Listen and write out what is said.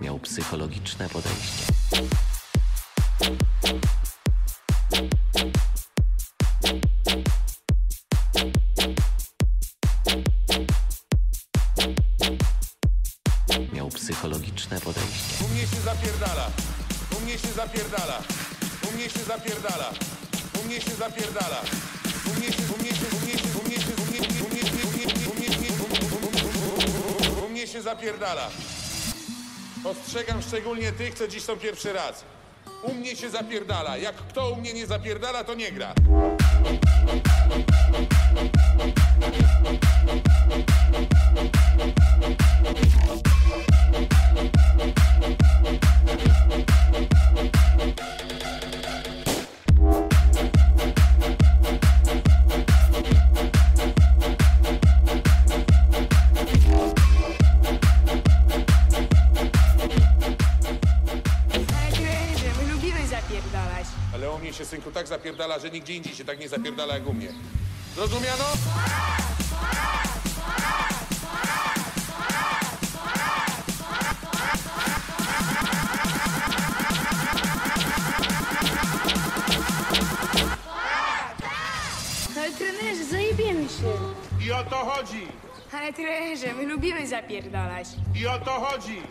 Miał psychologiczne podejście. Miał psychologiczne podejście. U mnie się zapierdala. U mnie się zapierdala. U mnie się zapierdala. U mnie się zapierdala. U mnie się, u mnie się, u mnie się. Się, zapierdala. Ostrzegam szczególnie tych, co dziś są pierwszy raz. U mnie się zapierdala. Jak kto u mnie nie zapierdala, to nie gra. Zapierdalać. Ale u mnie się, synku, tak zapierdala, że nigdzie indziej się tak nie zapierdala jak u mnie. Zrozumiano? Ale trenerze, zajebiemy się. I o to chodzi. Ale trenerze, my lubimy zapierdalać. I o to chodzi.